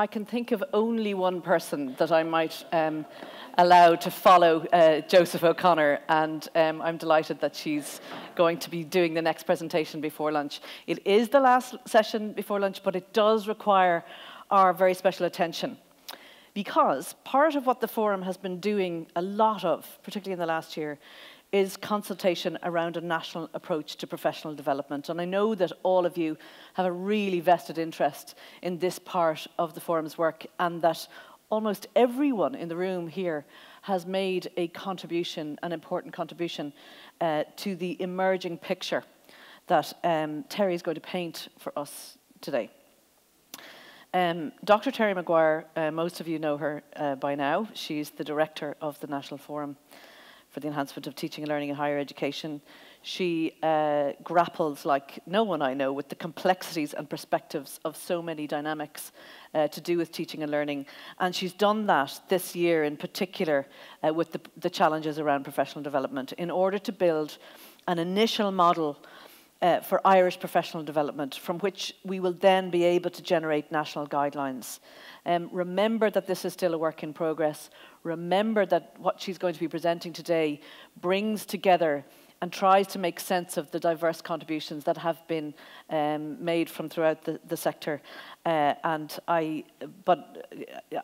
I can think of only one person that I might um, allow to follow uh, Joseph O'Connor, and um, I'm delighted that she's going to be doing the next presentation before lunch. It is the last session before lunch, but it does require our very special attention because part of what the forum has been doing a lot of, particularly in the last year, is consultation around a national approach to professional development. And I know that all of you have a really vested interest in this part of the forum's work and that almost everyone in the room here has made a contribution, an important contribution uh, to the emerging picture that um, Terry is going to paint for us today. Um, Dr. Terry Maguire, uh, most of you know her uh, by now. She's the director of the National Forum for the Enhancement of Teaching and Learning in Higher Education. She uh, grapples, like no one I know, with the complexities and perspectives of so many dynamics uh, to do with teaching and learning. And she's done that this year in particular uh, with the, the challenges around professional development in order to build an initial model uh, for Irish professional development, from which we will then be able to generate national guidelines. Um, remember that this is still a work in progress. Remember that what she's going to be presenting today brings together and tries to make sense of the diverse contributions that have been um, made from throughout the, the sector. Uh, and I, but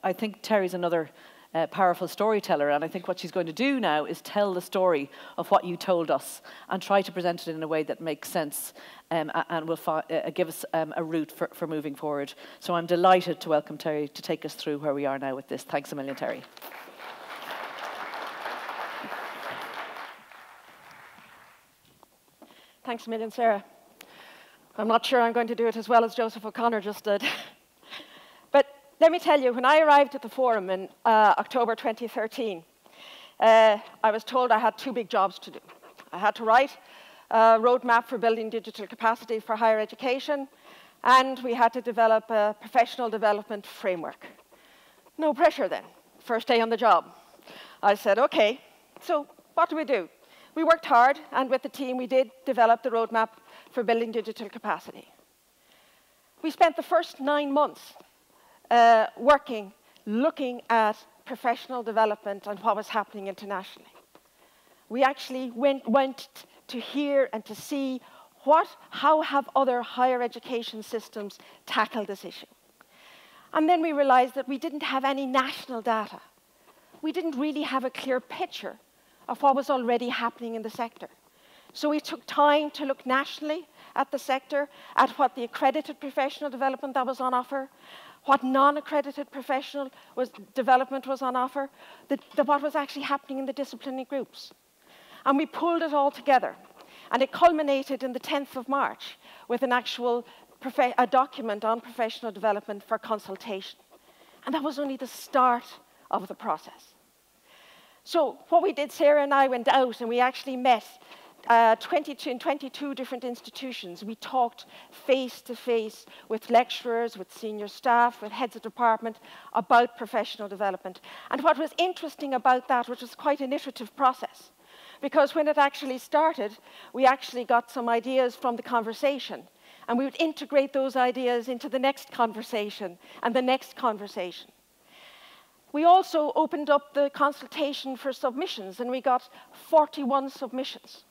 I think Terry's another uh, powerful storyteller. And I think what she's going to do now is tell the story of what you told us and try to present it in a way that makes sense um, and will uh, give us um, a route for, for moving forward. So I'm delighted to welcome Terry to take us through where we are now with this. Thanks a million, Terry. Thanks a million, Sarah. I'm not sure I'm going to do it as well as Joseph O'Connor just did. Let me tell you, when I arrived at the forum in uh, October 2013, uh, I was told I had two big jobs to do. I had to write a roadmap for building digital capacity for higher education, and we had to develop a professional development framework. No pressure then, first day on the job. I said, okay, so what do we do? We worked hard, and with the team, we did develop the roadmap for building digital capacity. We spent the first nine months uh, working, looking at professional development and what was happening internationally. We actually went, went to hear and to see what, how have other higher education systems tackled this issue. And then we realized that we didn't have any national data. We didn't really have a clear picture of what was already happening in the sector. So we took time to look nationally at the sector, at what the accredited professional development that was on offer, what non-accredited professional was, development was on offer, the, the, what was actually happening in the disciplinary groups. And we pulled it all together. And it culminated in the 10th of March with an actual a document on professional development for consultation. And that was only the start of the process. So what we did, Sarah and I went out and we actually met uh, 22, in 22 different institutions. We talked face to face with lecturers, with senior staff, with heads of department about professional development. And what was interesting about that, which was quite an iterative process, because when it actually started, we actually got some ideas from the conversation. And we would integrate those ideas into the next conversation and the next conversation. We also opened up the consultation for submissions, and we got 41 submissions.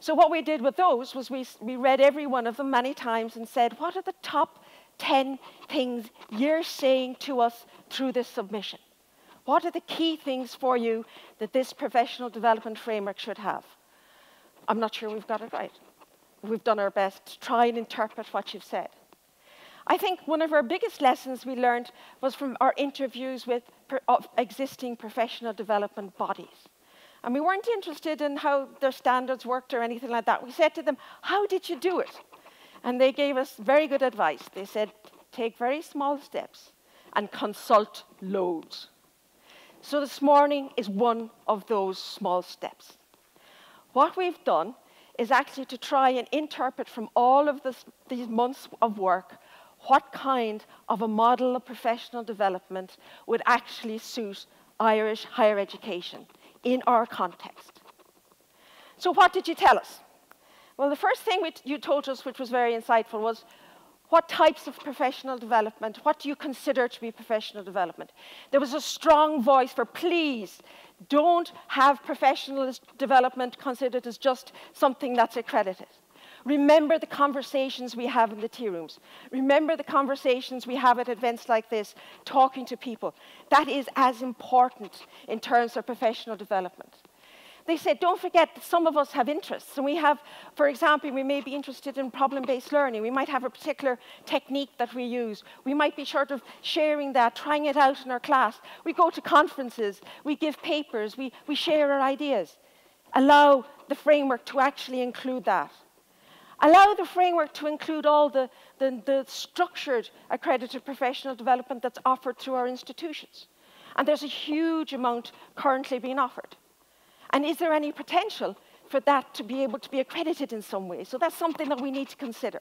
So what we did with those was we, we read every one of them many times and said, what are the top 10 things you're saying to us through this submission? What are the key things for you that this professional development framework should have? I'm not sure we've got it right. We've done our best to try and interpret what you've said. I think one of our biggest lessons we learned was from our interviews with existing professional development bodies. And we weren't interested in how their standards worked or anything like that. We said to them, How did you do it? And they gave us very good advice. They said, Take very small steps and consult loads. So this morning is one of those small steps. What we've done is actually to try and interpret from all of this, these months of work what kind of a model of professional development would actually suit Irish higher education in our context. So what did you tell us? Well, the first thing you told us, which was very insightful, was what types of professional development, what do you consider to be professional development? There was a strong voice for please don't have professional development considered as just something that's accredited. Remember the conversations we have in the tea rooms. Remember the conversations we have at events like this, talking to people. That is as important in terms of professional development they said, don't forget that some of us have interests. And we have, for example, we may be interested in problem-based learning. We might have a particular technique that we use. We might be sort of sharing that, trying it out in our class. We go to conferences. We give papers. We, we share our ideas. Allow the framework to actually include that. Allow the framework to include all the, the, the structured accredited professional development that's offered through our institutions. And there's a huge amount currently being offered. And is there any potential for that to be able to be accredited in some way? So that's something that we need to consider.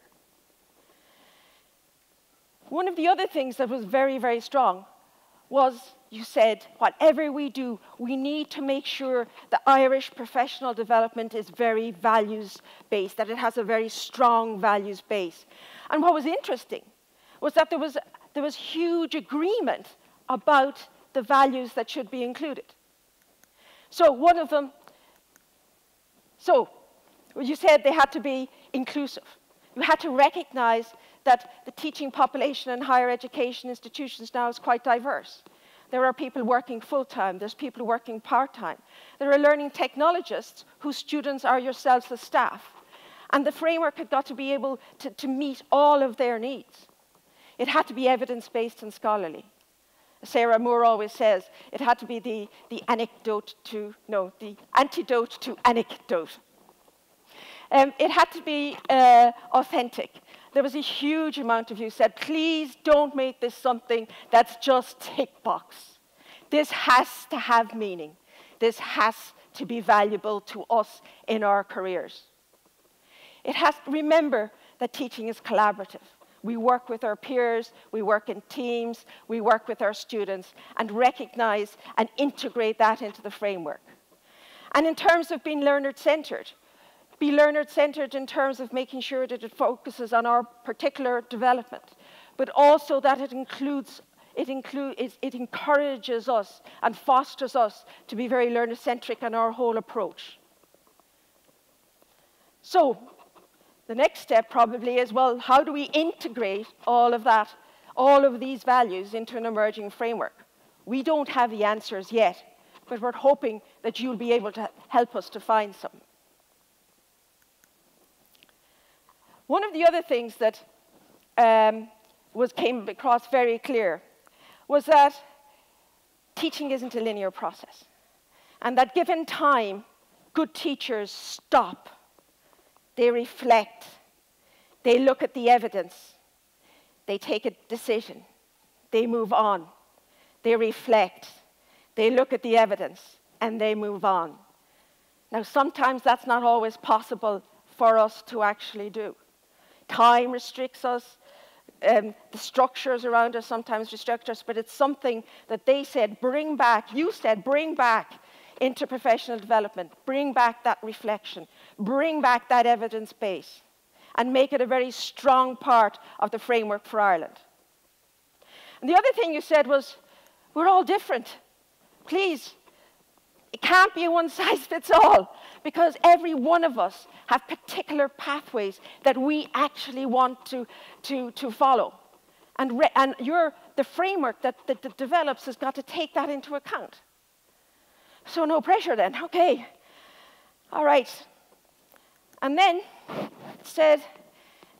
One of the other things that was very, very strong was you said, whatever we do, we need to make sure the Irish professional development is very values based, that it has a very strong values base. And what was interesting was that there was, there was huge agreement about the values that should be included. So one of them, so you said they had to be inclusive. You had to recognize that the teaching population in higher education institutions now is quite diverse. There are people working full-time, there's people working part-time. There are learning technologists whose students are yourselves the staff. And the framework had got to be able to, to meet all of their needs. It had to be evidence-based and scholarly. Sarah Moore always says it had to be the, the anecdote to, no, the antidote to anecdote. Um, it had to be uh, authentic. There was a huge amount of you said, please don't make this something that's just tick box. This has to have meaning. This has to be valuable to us in our careers. It has, to remember that teaching is collaborative. We work with our peers, we work in teams, we work with our students, and recognize and integrate that into the framework. And in terms of being learner-centered, be learner-centered in terms of making sure that it focuses on our particular development, but also that it includes it, include, it, it encourages us and fosters us to be very learner-centric in our whole approach. So the next step probably is, well, how do we integrate all of that, all of these values into an emerging framework? We don't have the answers yet, but we're hoping that you'll be able to help us to find some. One of the other things that um, was came across very clear was that teaching isn't a linear process, and that given time, good teachers stop they reflect, they look at the evidence, they take a decision, they move on, they reflect, they look at the evidence, and they move on. Now, sometimes that's not always possible for us to actually do. Time restricts us, um, the structures around us sometimes restrict us, but it's something that they said, bring back, you said, bring back into professional development, bring back that reflection, bring back that evidence base, and make it a very strong part of the framework for Ireland. And the other thing you said was, we're all different. Please, it can't be a one size fits all because every one of us have particular pathways that we actually want to, to, to follow. And, and your, the framework that, that, that develops has got to take that into account. So no pressure then. Okay. All right. And then it said,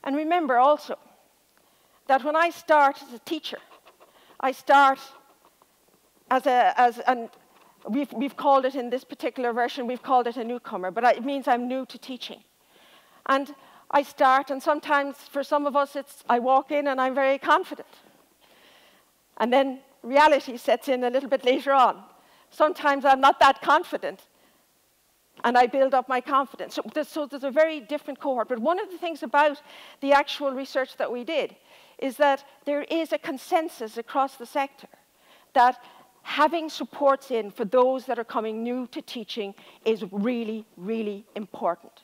and remember also that when I start as a teacher, I start as a, as an, we've, we've called it in this particular version, we've called it a newcomer, but it means I'm new to teaching. And I start, and sometimes for some of us, it's I walk in and I'm very confident. And then reality sets in a little bit later on. Sometimes I'm not that confident, and I build up my confidence. So there's, so there's a very different cohort. But one of the things about the actual research that we did is that there is a consensus across the sector that having supports in for those that are coming new to teaching is really, really important.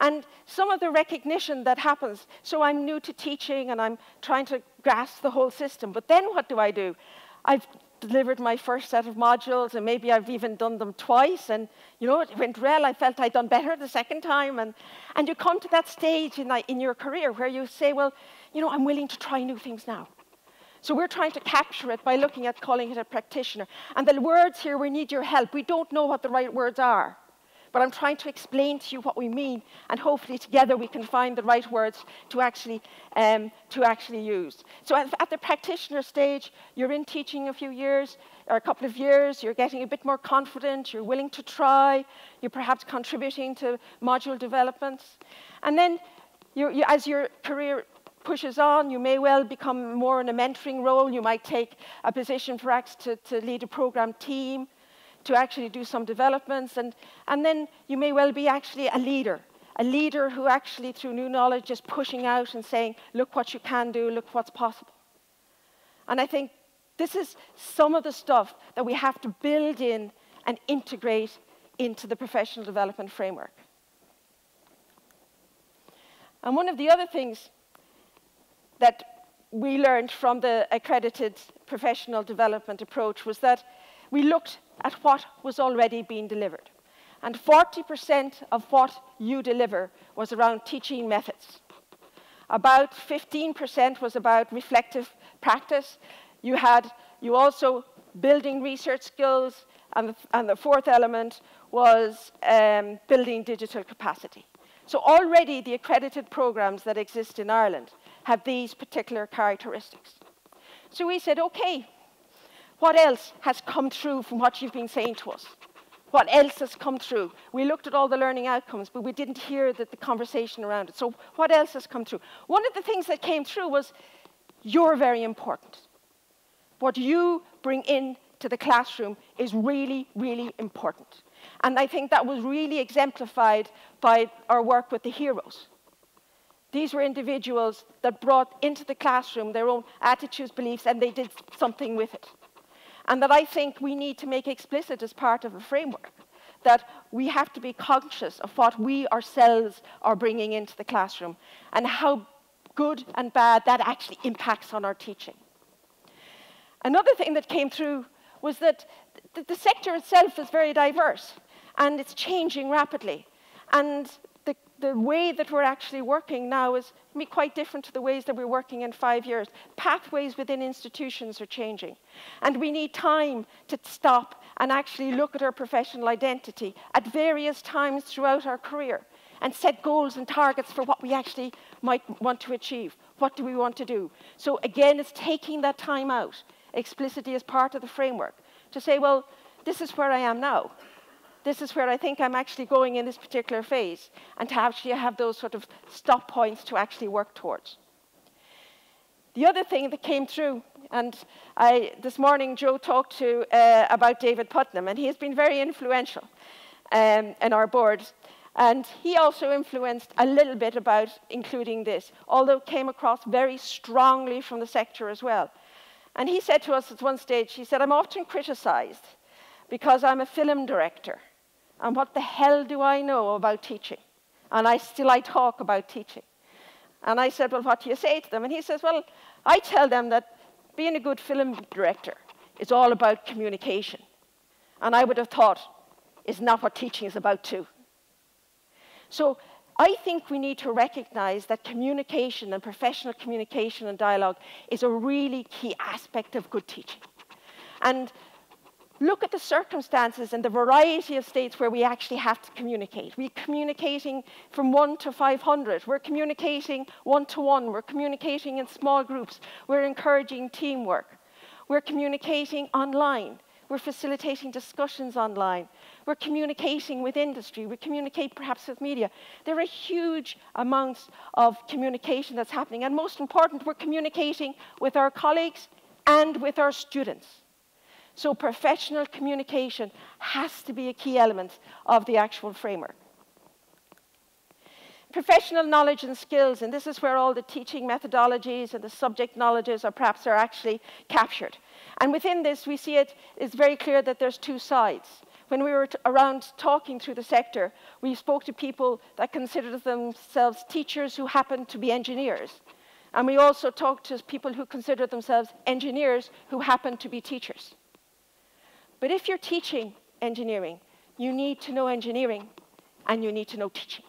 And some of the recognition that happens, so I'm new to teaching and I'm trying to grasp the whole system, but then what do I do? I've delivered my first set of modules and maybe I've even done them twice and you know it went well I felt I'd done better the second time and and you come to that stage in, in your career where you say well you know I'm willing to try new things now so we're trying to capture it by looking at calling it a practitioner and the words here we need your help we don't know what the right words are but I'm trying to explain to you what we mean, and hopefully together we can find the right words to actually, um, to actually use. So at, at the practitioner stage, you're in teaching a few years, or a couple of years, you're getting a bit more confident, you're willing to try, you're perhaps contributing to module developments. And then you, as your career pushes on, you may well become more in a mentoring role. You might take a position perhaps to, to lead a program team to actually do some developments. And, and then you may well be actually a leader, a leader who actually, through new knowledge, is pushing out and saying, look what you can do, look what's possible. And I think this is some of the stuff that we have to build in and integrate into the professional development framework. And one of the other things that we learned from the accredited professional development approach was that we looked at what was already being delivered. And 40% of what you deliver was around teaching methods. About 15% was about reflective practice. You had you also building research skills, and the, and the fourth element was um, building digital capacity. So already the accredited programs that exist in Ireland have these particular characteristics. So we said, okay, what else has come through from what you've been saying to us? What else has come through? We looked at all the learning outcomes, but we didn't hear the, the conversation around it. So, what else has come through? One of the things that came through was you're very important. What you bring in to the classroom is really, really important. And I think that was really exemplified by our work with the heroes. These were individuals that brought into the classroom their own attitudes, beliefs, and they did something with it and that I think we need to make explicit as part of a framework that we have to be conscious of what we ourselves are bringing into the classroom and how good and bad that actually impacts on our teaching. Another thing that came through was that the sector itself is very diverse and it's changing rapidly. And the way that we're actually working now is quite different to the ways that we're working in five years. Pathways within institutions are changing. And we need time to stop and actually look at our professional identity at various times throughout our career and set goals and targets for what we actually might want to achieve. What do we want to do? So again, it's taking that time out explicitly as part of the framework to say, well, this is where I am now this is where I think I'm actually going in this particular phase, and to actually have those sort of stop points to actually work towards. The other thing that came through, and I, this morning Joe talked to uh, about David Puttnam, and he has been very influential um, in our board. And he also influenced a little bit about including this, although it came across very strongly from the sector as well. And he said to us at one stage, he said, I'm often criticized because I'm a film director. And what the hell do I know about teaching? And I still I talk about teaching. And I said, Well, what do you say to them? And he says, Well, I tell them that being a good film director is all about communication. And I would have thought, is not what teaching is about too. So I think we need to recognize that communication and professional communication and dialogue is a really key aspect of good teaching. And look at the circumstances and the variety of states where we actually have to communicate. We're communicating from 1 to 500. We're communicating one to one. We're communicating in small groups. We're encouraging teamwork. We're communicating online. We're facilitating discussions online. We're communicating with industry. We communicate perhaps with media. There are huge amounts of communication that's happening. And most important, we're communicating with our colleagues and with our students. So professional communication has to be a key element of the actual framework. Professional knowledge and skills, and this is where all the teaching methodologies and the subject knowledges are perhaps are actually captured. And within this, we see it is very clear that there's two sides. when we were around talking through the sector, we spoke to people that considered themselves teachers who happened to be engineers. And we also talked to people who considered themselves engineers who happened to be teachers. But if you're teaching engineering, you need to know engineering and you need to know teaching.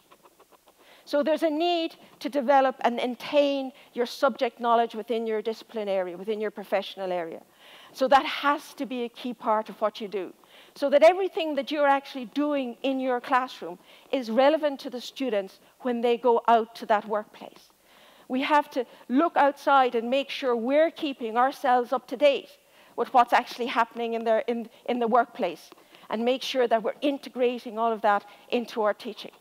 So there's a need to develop and maintain your subject knowledge within your discipline area, within your professional area. So that has to be a key part of what you do. So that everything that you're actually doing in your classroom is relevant to the students when they go out to that workplace. We have to look outside and make sure we're keeping ourselves up to date with what's actually happening in, the in, in the workplace and make sure that we're integrating all of that into our teaching.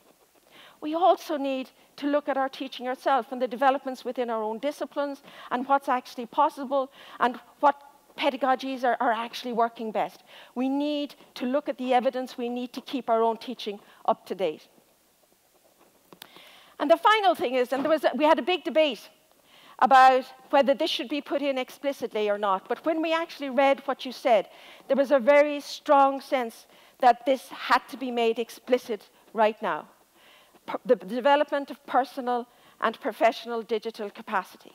We also need to look at our teaching ourselves and the developments within our own disciplines and what's actually possible and what pedagogies are, are, actually working best. We need to look at the evidence. We need to keep our own teaching up to date. And the final thing is, and there was a, we had a big debate about whether this should be put in explicitly or not. But when we actually read what you said, there was a very strong sense that this had to be made explicit right now. the development of personal and professional digital capacity.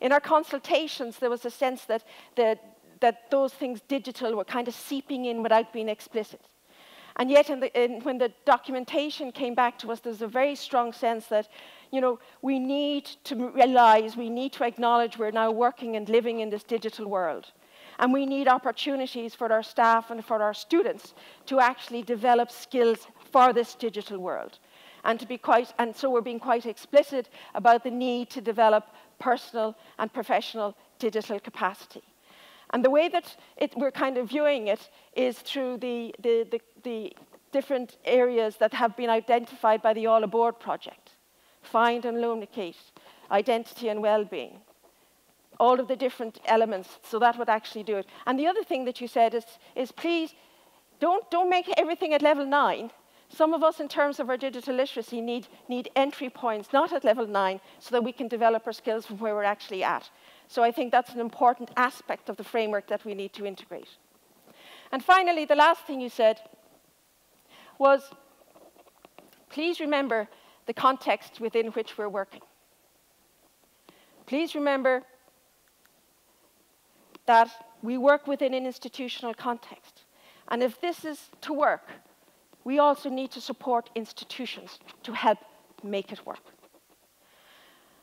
In our consultations, there was a sense that, the, that those things digital were kind of seeping in without being explicit. And yet, in the, in, when the documentation came back to us, there's a very strong sense that, you know, we need to realize, we need to acknowledge we're now working and living in this digital world. And we need opportunities for our staff and for our students to actually develop skills for this digital world. And, to be quite, and so we're being quite explicit about the need to develop personal and professional digital capacity. And the way that it, we're kind of viewing it is through the, the, the, the, different areas that have been identified by the All Aboard project. Find and locate, identity and well-being. All of the different elements, so that would actually do it. And the other thing that you said is, is please, don't, don't make everything at level nine. Some of us, in terms of our digital literacy, need, need entry points, not at level nine, so that we can develop our skills from where we're actually at. So I think that's an important aspect of the framework that we need to integrate. And finally, the last thing you said was, please remember the context within which we're working. Please remember that we work within an institutional context. And if this is to work, we also need to support institutions to help make it work.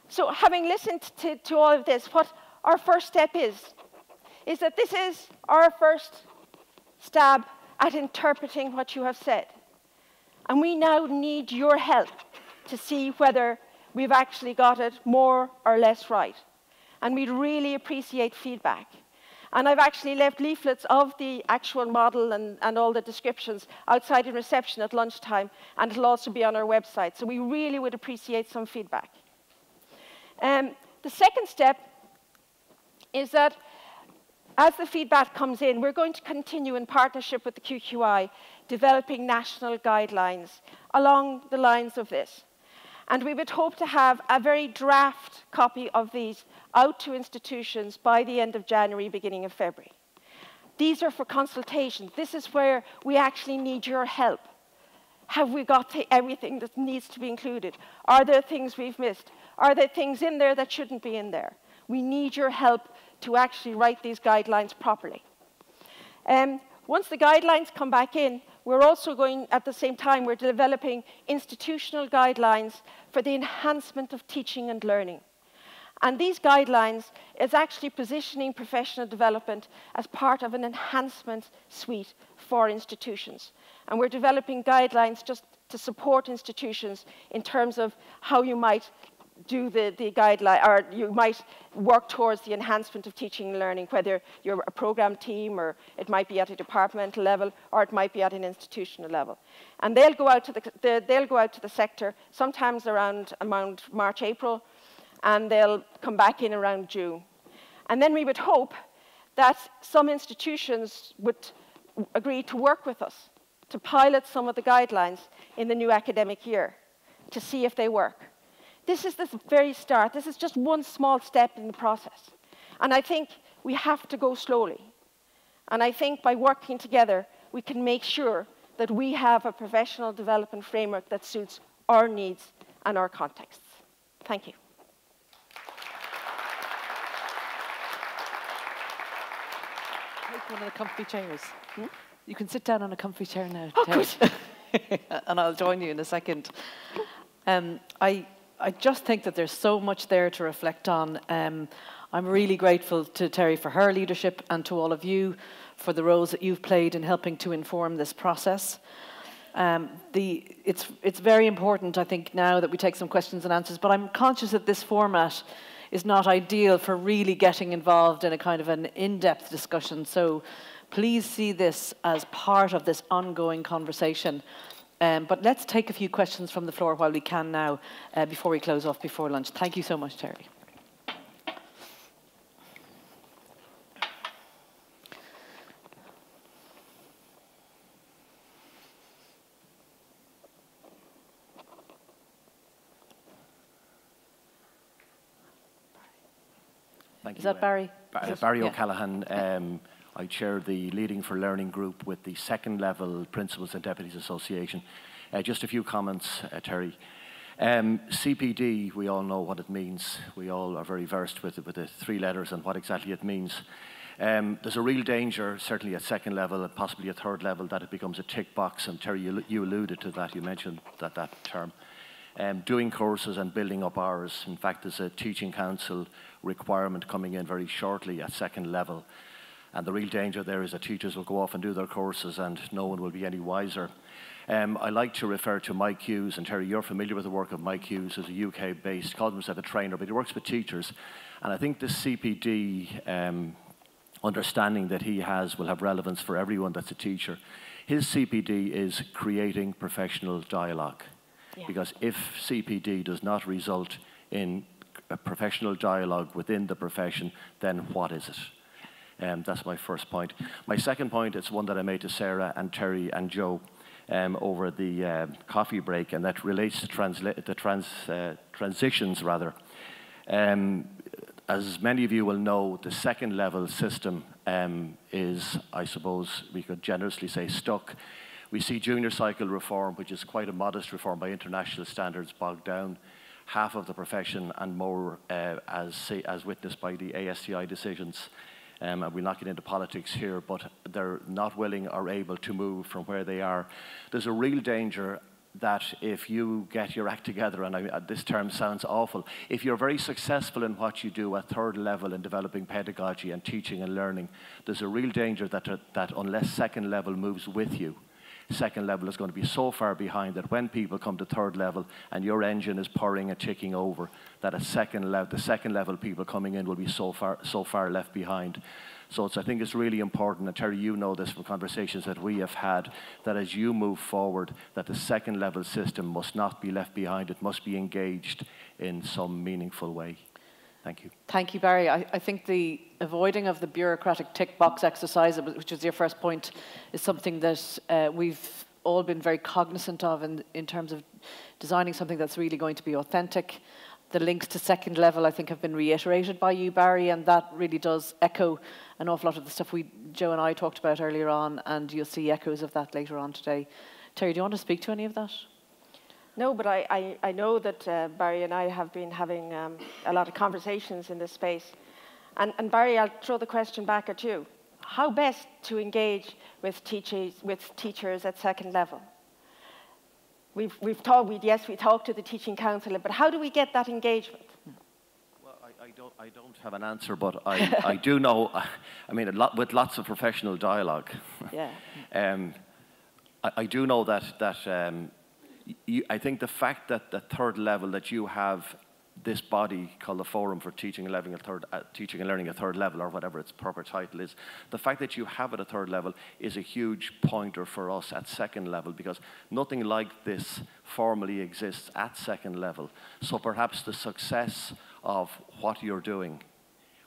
So having listened to, to all of this, what our first step is, is that this is our first stab at interpreting what you have said. And we now need your help to see whether we've actually got it more or less right. And we'd really appreciate feedback. And I've actually left leaflets of the actual model and, and all the descriptions outside in reception at lunchtime, and it'll also be on our website. So we really would appreciate some feedback. Um, the second step is that as the feedback comes in, we're going to continue in partnership with the QQI developing national guidelines along the lines of this. And we would hope to have a very draft copy of these out to institutions by the end of January, beginning of February. These are for consultation. This is where we actually need your help. Have we got everything that needs to be included? Are there things we've missed? Are there things in there that shouldn't be in there? We need your help to actually write these guidelines properly. Um, once the guidelines come back in, we're also going, at the same time, we're developing institutional guidelines for the enhancement of teaching and learning. And these guidelines is actually positioning professional development as part of an enhancement suite for institutions. And we're developing guidelines just to support institutions in terms of how you might do the, the guideline, or you might work towards the enhancement of teaching and learning, whether you're a program team or it might be at a departmental level or it might be at an institutional level. And they'll go out to the, the they'll go out to the sector sometimes around, around March, April, and they'll come back in around June. And then we would hope that some institutions would agree to work with us to pilot some of the guidelines in the new academic year to see if they work. This is the very start. This is just one small step in the process. And I think we have to go slowly. And I think by working together, we can make sure that we have a professional development framework that suits our needs and our contexts. Thank you. Take one of the comfy chairs. Hmm? You can sit down on a comfy chair now. Oh, good. and I'll join you in a second. Um, I, I just think that there's so much there to reflect on. Um, I'm really grateful to Terry for her leadership and to all of you for the roles that you've played in helping to inform this process. Um, the, it's, it's very important, I think, now that we take some questions and answers, but I'm conscious that this format is not ideal for really getting involved in a kind of an in-depth discussion. So please see this as part of this ongoing conversation. Um, but let's take a few questions from the floor while we can now, uh, before we close off before lunch. Thank you so much, Terry. Thank Is you. that Barry? Ba- Barry Yeah. O'Callaghan. Um, I chair the Leading for Learning group with the second level Principals and Deputies Association. Uh, just a few comments, uh, Terry. Um, CPD, we all know what it means. We all are very versed with, it, with the three letters and what exactly it means. Um, there's a real danger, certainly at second level and possibly at third level, that it becomes a tick box. And Terry, you, you alluded to that. You mentioned that, that term. Um, doing courses and building up hours. In fact, there's a teaching council requirement coming in very shortly at second level. And the real danger there is that teachers will go off and do their courses and no one will be any wiser. Um, I like to refer to Mike Hughes, and Terry, you're familiar with the work of Mike Hughes, who's a UK based, calls himself a trainer, but he works with teachers. And I think this CPD um, understanding that he has will have relevance for everyone that's a teacher. His CPD is creating professional dialogue. Yeah. Because if CPD does not result in a professional dialogue within the profession, then what is it? Um, that's my first point. My second point is one that I made to Sarah and Terry and Joe um, over the uh, coffee break, and that relates to transla- the trans, uh, transitions, rather. Um, as many of you will know, the second level system um, is, I suppose, we could generously say, stuck. We see junior cycle reform, which is quite a modest reform by international standards, bogged down half of the profession and more uh, as, say, as witnessed by the ASTI decisions. Um, and we'll not get into politics here, but they're not willing or able to move from where they are. There's a real danger that if you get your act together, and I, this term sounds awful, if you're very successful in what you do at third level in developing pedagogy and teaching and learning, there's a real danger that, that unless second level moves with you, second level is going to be so far behind that when people come to third level and your engine is purring and ticking over, that a second level, the second level people coming in will be so far, so far left behind. So I think it's really important, and Terry, you know this from conversations that we have had, that as you move forward, that the second level system must not be left behind. It must be engaged in some meaningful way. Thank you. Thank you, Barry. I, I, think the avoiding of the bureaucratic tick box exercise, which was your first point, is something that uh, we've all been very cognizant of in, in terms of designing something that's really going to be authentic. The links to second level, I think, have been reiterated by you, Barry, and that really does echo an awful lot of the stuff we, Joe and I talked about earlier on, and you'll see echoes of that later on today. Terry, do you want to speak to any of that? No, but I, I, I know that uh, Barry and I have been having um, a lot of conversations in this space. And, and Barry, I'll throw the question back at you. How best to engage with teachers, with teachers at second level? We've, we've talked, we, yes, we talked to the teaching council, but how do we get that engagement? Well, I, I, don't, I don't have an answer, but I, I do know, I mean, a lot, with lots of professional dialogue, yeah. um, I, I, do know that, that um, you, I think the fact that the third level that you have this body called the Forum for Teaching and Learning at Third, uh, Teaching and Learning at Third Level, or whatever its proper title is, the fact that you have it at third level is a huge pointer for us at second level because nothing like this formally exists at second level. So perhaps the success of what you're doing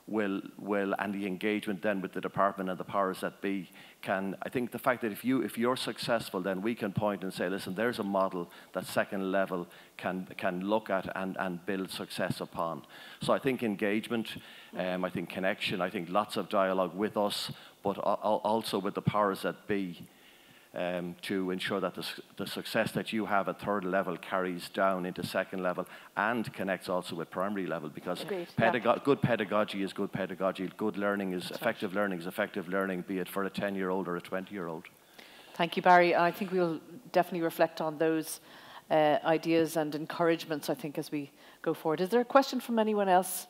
will, will, and the engagement then with the department and the powers that be can, I think the fact that if, you, if you're successful, then we can point and say, listen, there's a model that second level can, can look at and, and build success upon. So I think engagement, um, I think connection, I think lots of dialogue with us, but also with the powers that be. Um, to ensure that the, the, success that you have at third level carries down into second level and connects also with primary level because pedago yeah. good pedagogy is good pedagogy, good learning is That's effective right. learning is effective learning, be it for a 10 year old or a 20 year old. Thank you, Barry. I think we'll definitely reflect on those uh, ideas and encouragements, I think, as we go forward. Is there a question from anyone else?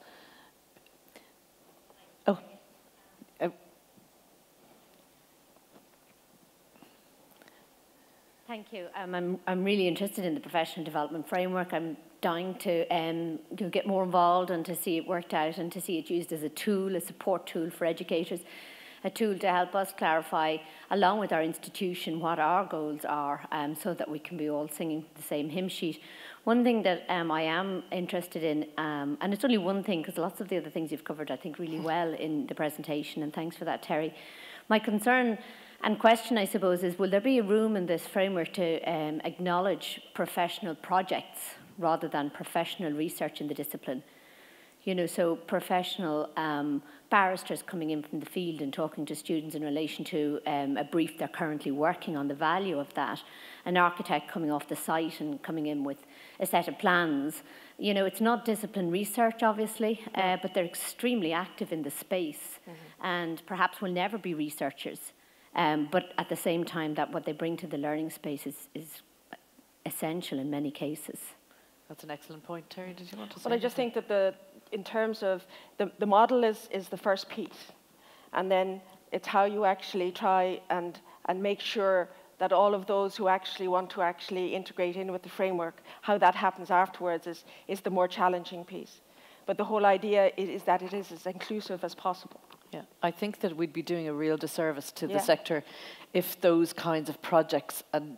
Thank you. Um, I'm, I'm really interested in the professional development framework. I'm dying to, um, to get more involved and to see it worked out and to see it used as a tool, a support tool for educators, a tool to help us clarify, along with our institution, what our goals are um, so that we can be all singing the same hymn sheet. One thing that um, I am interested in, um, and it's only one thing because lots of the other things you've covered, I think, really well in the presentation, and thanks for that, Terry. My concern and question, I suppose, is will there be a room in this framework to um, acknowledge professional projects rather than professional research in the discipline? You know, so professional um, barristers coming in from the field and talking to students in relation to um, a brief they're currently working on, the value of that. An architect coming off the site and coming in with a set of plans. You know, it's not discipline research, obviously, uh, but they're extremely active in the space mm -hmm. and perhaps will never be researchers. Um, but at the same time, that what they bring to the learning space is, is essential in many cases. That's an excellent point. Terry, did you want to say Well, I just think that the, in terms of the, the model is, is the first piece. And then it's how you actually try and, and make sure that all of those who actually want to actually integrate in with the framework, how that happens afterwards is, is the more challenging piece. But the whole idea is, is that it is as inclusive as possible. Yeah, I think that we'd be doing a real disservice to yeah. the sector if those kinds of projects and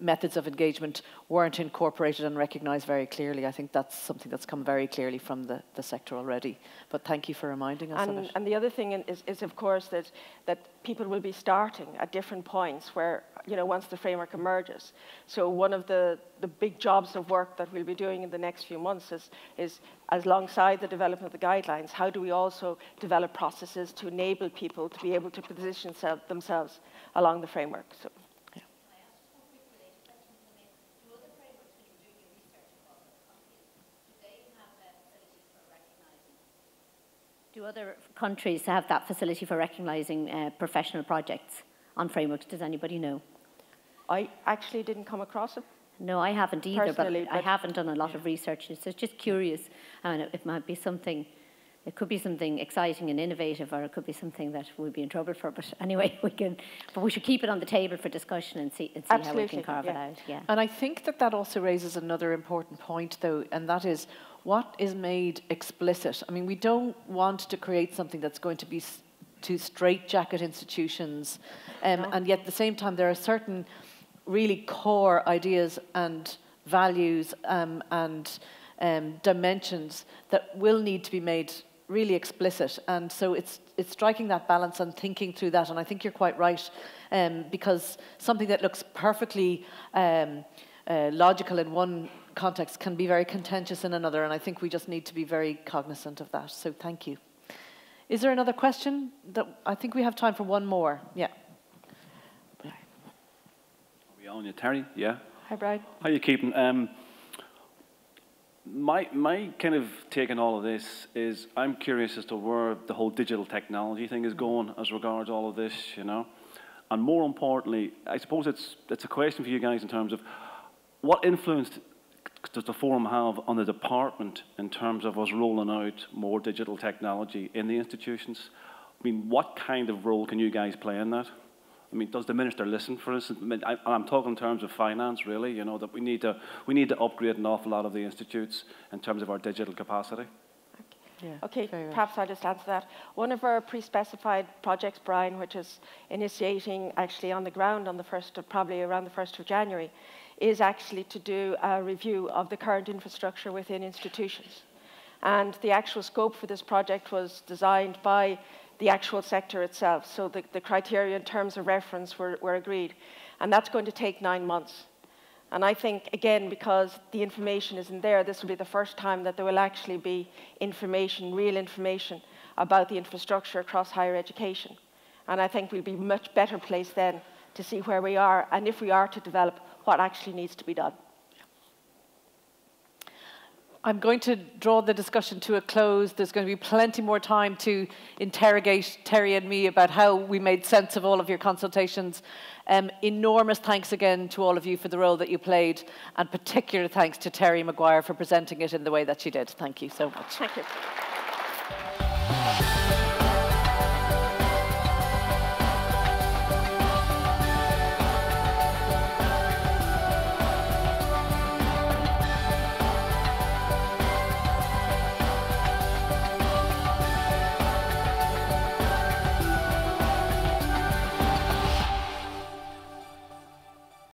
methods of engagement weren't incorporated and recognised very clearly. I think that's something that's come very clearly from the, the sector already. But thank you for reminding us and, of it. And the other thing is, is, of course, that, that people will be starting at different points where, you know, once the framework emerges. So one of the, the big jobs of work that we'll be doing in the next few months is, is as alongside the development of the guidelines, how do we also develop processes to enable people to be able to position themselves along the framework. So. Do other countries have that facility for recognising uh, professional projects on frameworks? Does anybody know? I actually didn't come across it. No, I haven't either, but, but, I haven't done a lot yeah. of research. So it's just curious. I mean, it might be something it could be something exciting and innovative, or it could be something that we'd be in trouble for. But anyway, we can. But we should keep it on the table for discussion and see, and see how we can carve yeah. it out. Yeah. And I think that that also raises another important point, though, and that is what is made explicit. I mean, we don't want to create something that's going to be to straitjacket institutions, um, no. and yet at the same time, there are certain really core ideas and values um, and um, dimensions that will need to be made really explicit. And so it's, it's striking that balance and thinking through that. And I think you're quite right, um, because something that looks perfectly um, uh, logical in one context can be very contentious in another. And I think we just need to be very cognizant of that. So thank you. Is there another question? That I think we have time for one more. Yeah. Are we on you, Terry? Yeah. Hi, Brian. How are you keeping? Um, my, my kind of take on all of this is I'm curious as to where the whole digital technology thing is going as regards all of this, you know. And more importantly, I suppose it's, it's a question for you guys in terms of what influence does the forum have on the department in terms of us rolling out more digital technology in the institutions? I mean, what kind of role can you guys play in that? I mean, does the minister listen, for instance? I am talking in terms of finance, really, you know, that we need, to, we need to upgrade an awful lot of the institutes in terms of our digital capacity. Yeah, okay, perhaps I'll just answer that. One of our pre-specified projects, Brian, which is initiating actually on the ground on the first, of, probably around the 1st of January, is actually to do a review of the current infrastructure within institutions. And the actual scope for this project was designed by the actual sector itself. So the, the criteria in terms of reference were, were agreed. And that's going to take nine months. And I think, again, because the information isn't there, this will be the first time that there will actually be information, real information, about the infrastructure across higher education. And I think we'll be much better placed then to see where we are and if we are to develop what actually needs to be done. I'm going to draw the discussion to a close. There's going to be plenty more time to interrogate Terry and me about how we made sense of all of your consultations. Um, enormous thanks again to all of you for the role that you played, and particular thanks to Terry Maguire for presenting it in the way that she did. Thank you so much. Thank you.